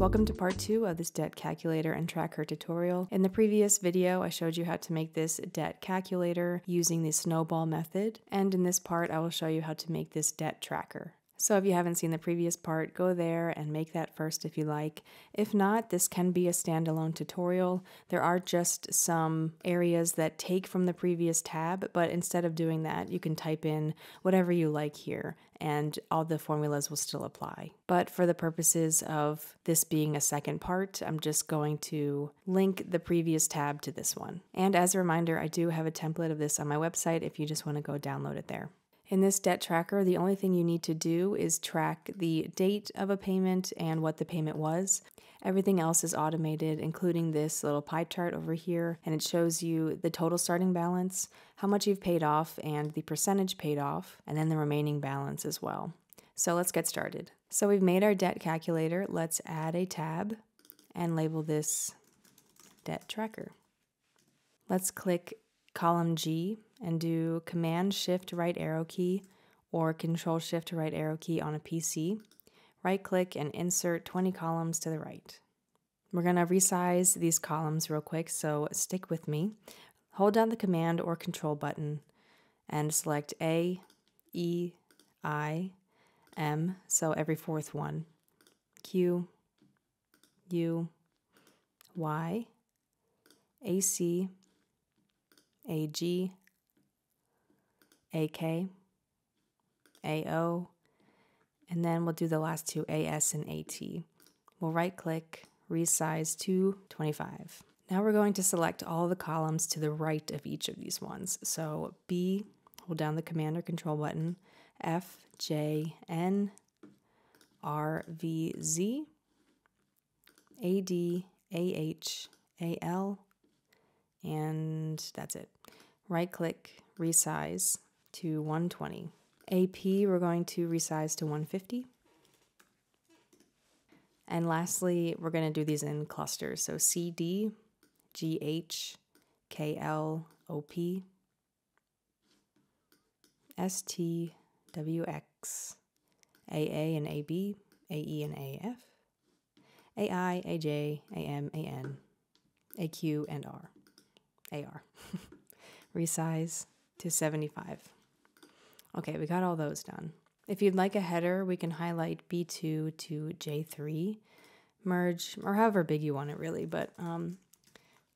Welcome to part two of this debt calculator and tracker tutorial. In the previous video, I showed you how to make this debt calculator using the snowball method. And in this part, I will show you how to make this debt tracker. So if you haven't seen the previous part, go there and make that first if you like. If not, this can be a standalone tutorial. There are just some areas that take from the previous tab, but instead of doing that, you can type in whatever you like here and all the formulas will still apply. But for the purposes of this being a second part, I'm just going to link the previous tab to this one. And as a reminder, I do have a template of this on my website if you just want to go download it there. In this debt tracker, the only thing you need to do is track the date of a payment and what the payment was. Everything else is automated, including this little pie chart over here, and it shows you the total starting balance, how much you've paid off, and the percentage paid off, and then the remaining balance as well. So let's get started. So we've made our debt calculator. Let's add a tab and label this debt tracker. Let's click column G and do Command Shift right arrow key or Control Shift right arrow key on a PC. Right click and insert 20 columns to the right. We're going to resize these columns real quick, so stick with me. Hold down the Command or Control button and select A, E, I, M, so every fourth one. Q, U, Y, A, C, A, G, AK, AO, and then we'll do the last two AS and AT. We'll right click, resize to 25. Now we're going to select all the columns to the right of each of these ones. So B, hold down the command or control button, F, J, N, R, V, Z, A, D, A, H, A, L, and that's it. Right click, resize, to 120. AP, we're going to resize to 150. And lastly, we're going to do these in clusters. So CD, GH, KL, OP, ST, WX, AA and AB, AE and AF, AI, AJ, AM, AN, AQ, and R. AR. Resize to 75. Okay, we got all those done. If you'd like a header, we can highlight B2 to J3, merge, or however big you want it really, but um,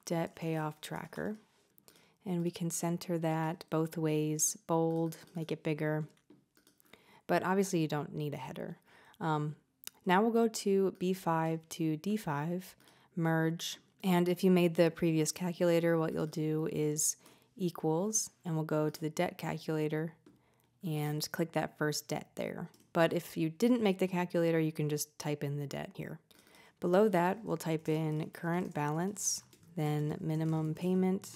debt payoff tracker. And we can center that both ways, bold, make it bigger. But obviously you don't need a header. Um, now we'll go to B5 to D5, merge. And if you made the previous calculator, what you'll do is equals, and we'll go to the debt calculator and click that first debt there. But if you didn't make the calculator, you can just type in the debt here. Below that, we'll type in current balance, then minimum payment,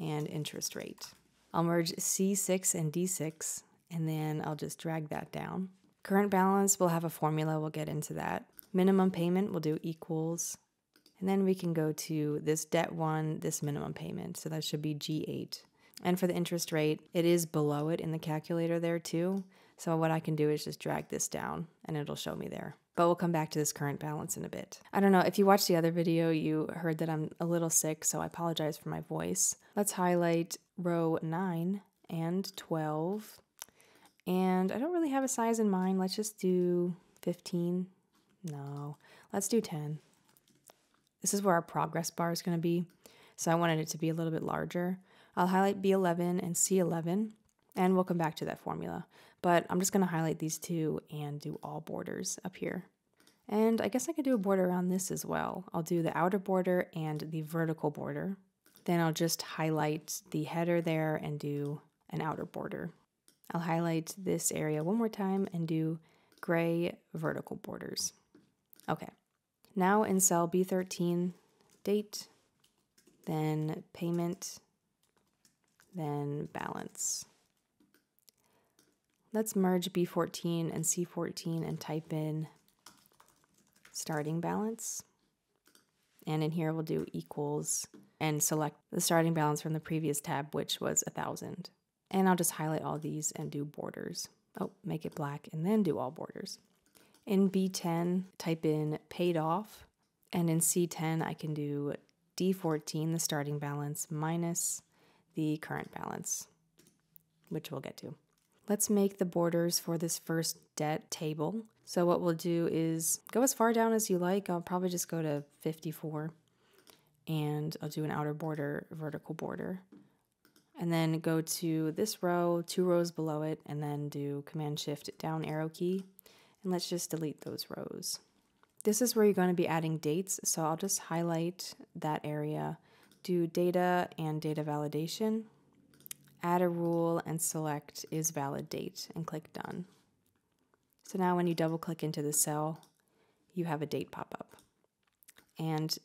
and interest rate. I'll merge C6 and D6, and then I'll just drag that down. Current balance, we'll have a formula, we'll get into that. Minimum payment, we'll do equals. And then we can go to this debt one, this minimum payment. So that should be G8. And for the interest rate, it is below it in the calculator there too. So what I can do is just drag this down and it'll show me there. But we'll come back to this current balance in a bit. I don't know, if you watched the other video, you heard that I'm a little sick, so I apologize for my voice. Let's highlight row 9 and 12. And I don't really have a size in mind. Let's just do 15. No, let's do 10. This is where our progress bar is going to be. So I wanted it to be a little bit larger. I'll highlight B11 and C11, and we'll come back to that formula. But I'm just going to highlight these two and do all borders up here. And I guess I could do a border around this as well. I'll do the outer border and the vertical border. Then I'll just highlight the header there and do an outer border. I'll highlight this area one more time and do gray vertical borders. Okay, now in cell B13, date, then payment, then balance. Let's merge B14 and C14 and type in starting balance. And in here we'll do equals and select the starting balance from the previous tab, which was a 1,000. And I'll just highlight all these and do borders. Oh, make it black and then do all borders. In B10, type in paid off, and in C10, I can do D14, the starting balance, minus the current balance, which we'll get to. Let's make the borders for this first debt table. So what we'll do is go as far down as you like. I'll probably just go to 54 and I'll do an outer border, vertical border. And then go to this row, two rows below it, and then do Command Shift down arrow key. And let's just delete those rows. This is where you're going to be adding dates, so I'll just highlight that area, do data and data validation, add a rule and select is valid date and click done. So now when you double click into the cell, you have a date pop up. And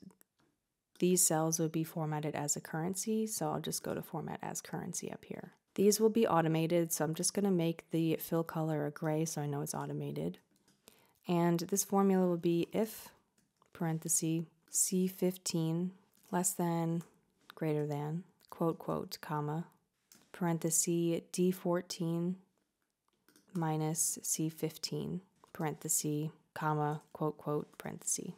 these cells will be formatted as a currency, so I'll just go to format as currency up here. These will be automated, so I'm just going to make the fill color a gray so I know it's automated. And this formula will be if, parenthesis, C15 less than, greater than, quote, quote, comma, parenthesis, D14 minus C15, parenthesis, comma, quote, quote, parenthesis.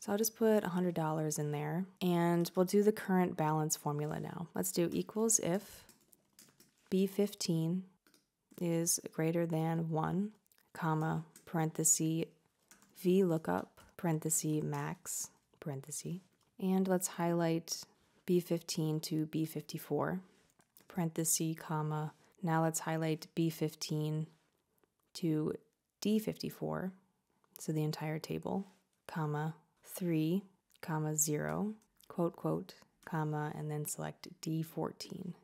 So I'll just put $100 in there and we'll do the current balance formula now. Let's do equals if B15 is greater than 1, comma, parenthesis, V lookup, parenthesis, max, parenthesis. And let's highlight B15 to B54, parenthesis, comma. Now let's highlight B15 to D54, so the entire table, comma, 3, comma 0, quote, quote, comma, and then select D14.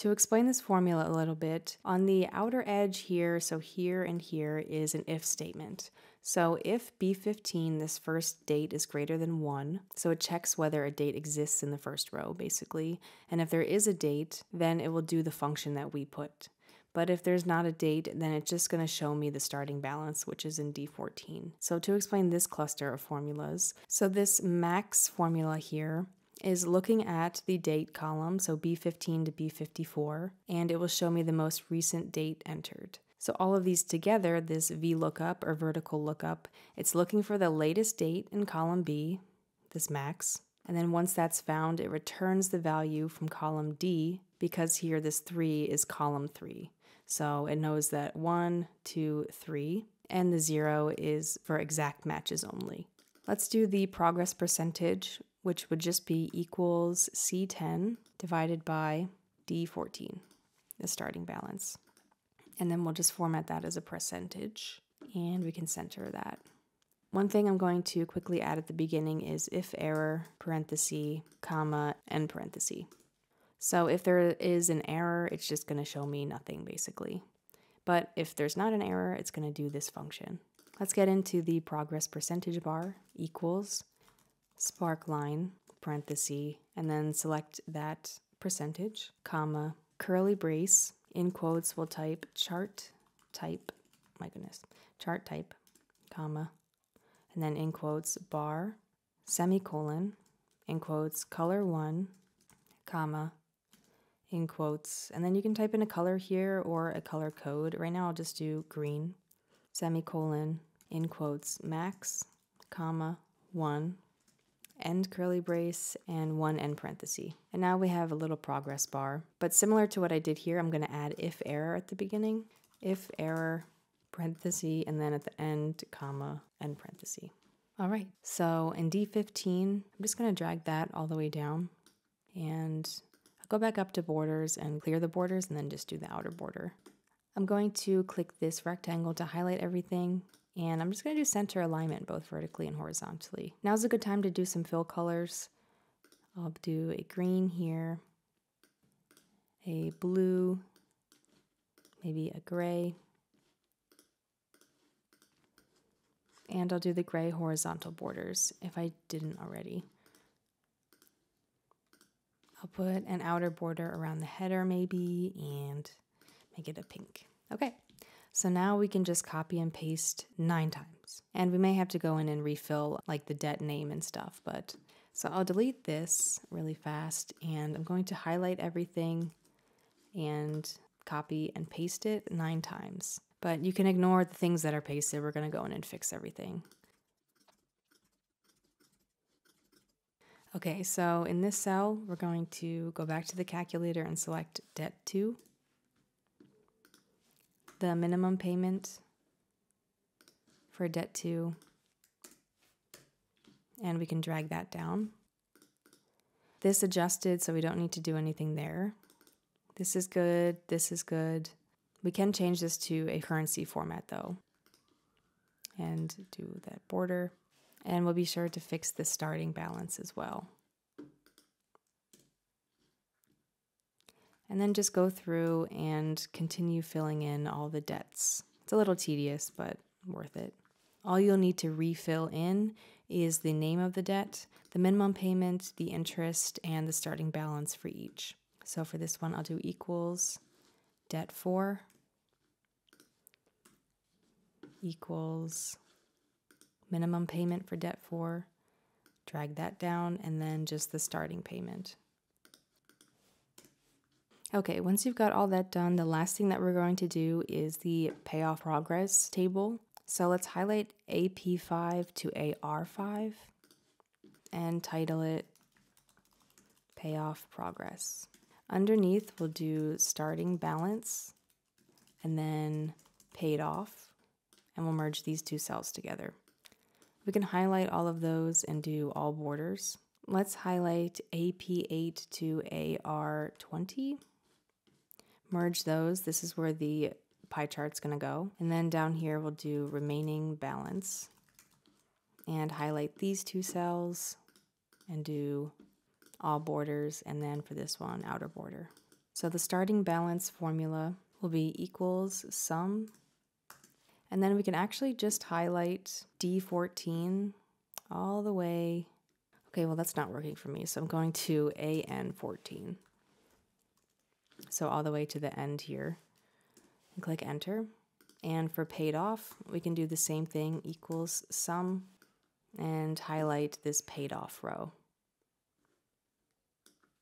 To explain this formula a little bit, on the outer edge here, so here and here, is an if statement. So if B15, this first date, is greater than 1, so it checks whether a date exists in the first row, basically. And if there is a date, then it will do the function that we put. But if there's not a date, then it's just going to show me the starting balance, which is in D14. So to explain this cluster of formulas, so this max formula here is looking at the date column, so B15 to B54, and it will show me the most recent date entered. So all of these together, this VLOOKUP or vertical lookup, it's looking for the latest date in column B, this max, and then once that's found, it returns the value from column D because here this 3 is column 3. So it knows that one, two, three, and the zero is for exact matches only. Let's do the progress percentage, which would just be equals C10 divided by D14, the starting balance. And then we'll just format that as a percentage, and we can center that. One thing I'm going to quickly add at the beginning is if error, parenthesis, comma, end parenthesis. So if there is an error, it's just going to show me nothing basically. But if there's not an error, it's going to do this function. Let's get into the progress percentage bar equals sparkline parenthesis and then select that percentage comma curly brace in quotes we'll type chart type my goodness chart type comma and then in quotes bar semicolon in quotes color 1 comma in quotes. And then you can type in a color here or a color code. Right now I'll just do green, semicolon, in quotes, max, comma, 1, end curly brace, and 1 end parenthesis. And now we have a little progress bar. But similar to what I did here, I'm going to add if error at the beginning, if error, parenthesis, and then at the end, comma, end parenthesis. All right, so in D15, I'm just going to drag that all the way down and I'll go back up to borders and clear the borders and then just do the outer border. I'm going to click this rectangle to highlight everything and I'm just going to do center alignment both vertically and horizontally. Now's a good time to do some fill colors. I'll do a green here, a blue, maybe a gray, and I'll do the gray horizontal borders if I didn't already. I'll put an outer border around the header maybe and make it a pink. Okay, so now we can just copy and paste nine times. And we may have to go in and refill like the debt name and stuff, but so I'll delete this really fast and I'm going to highlight everything and copy and paste it nine times. But you can ignore the things that are pasted. We're going to go in and fix everything. Okay, so in this cell, we're going to go back to the calculator and select debt 2. The minimum payment for debt 2. And we can drag that down. This adjusted, so we don't need to do anything there. This is good, this is good. We can change this to a currency format though. And do that border. And we'll be sure to fix the starting balance as well. And then just go through and continue filling in all the debts. It's a little tedious, but worth it. All you'll need to refill in is the name of the debt, the minimum payment, the interest, and the starting balance for each. So for this one, I'll do equals debt 4 equals minimum payment for debt 4. Drag that down and then just the starting payment. Okay, once you've got all that done, the last thing that we're going to do is the payoff progress table. So let's highlight AP5 to AR5 and title it Payoff Progress. Underneath, we'll do starting balance and then paid off, and we'll merge these two cells together. We can highlight all of those and do all borders. Let's highlight AP8 to AR20. Merge those. This is where the pie chart's going to go. And then down here, we'll do remaining balance and highlight these two cells and do all borders, and then for this one, outer border. So the starting balance formula will be equals sum, and then we can actually just highlight D14 all the way. Okay, well, that's not working for me, so I'm going to AN14. So all the way to the end here, and click enter. And for paid off, we can do the same thing, equals sum, and highlight this paid off row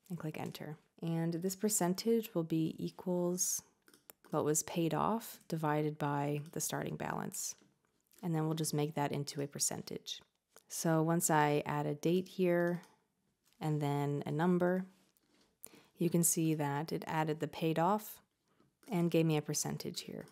and click enter. And this percentage will be equals what was paid off divided by the starting balance. And then we'll just make that into a percentage. So once I add a date here and then a number, you can see that it added the paid off and gave me a percentage here.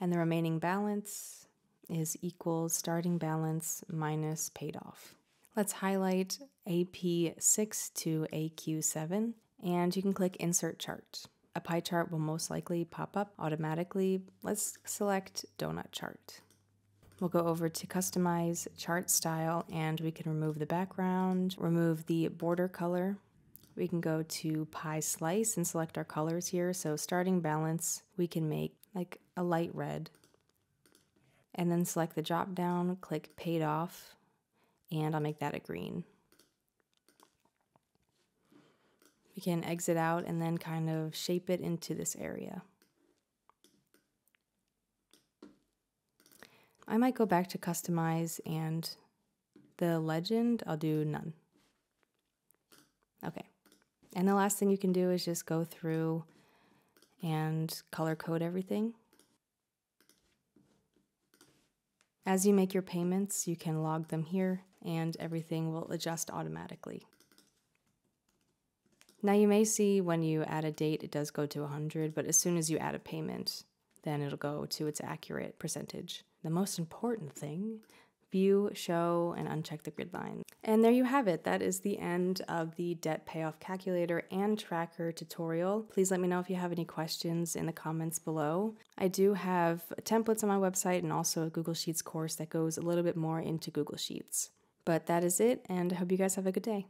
And the remaining balance is equals starting balance minus paid off. Let's highlight AP6 to AQ7 and you can click Insert Chart. A pie chart will most likely pop up automatically. Let's select Donut Chart. We'll go over to Customize Chart Style and we can remove the background, remove the border color. We can go to Pie Slice and select our colors here. So starting balance, we can make like a light red. And then select the drop down, click Paid Off, and I'll make that a green. We can exit out and then kind of shape it into this area. I might go back to customize and the legend, I'll do none. Okay. And the last thing you can do is just go through and color code everything. As you make your payments, you can log them here and everything will adjust automatically. Now you may see when you add a date, it does go to 100, but as soon as you add a payment, then it'll go to its accurate percentage. The most important thing view, show, and uncheck the grid line. And there you have it. That is the end of the debt payoff calculator and tracker tutorial. Please let me know if you have any questions in the comments below. I do have templates on my website and also a Google Sheets course that goes a little bit more into Google Sheets. But that is it, and I hope you guys have a good day.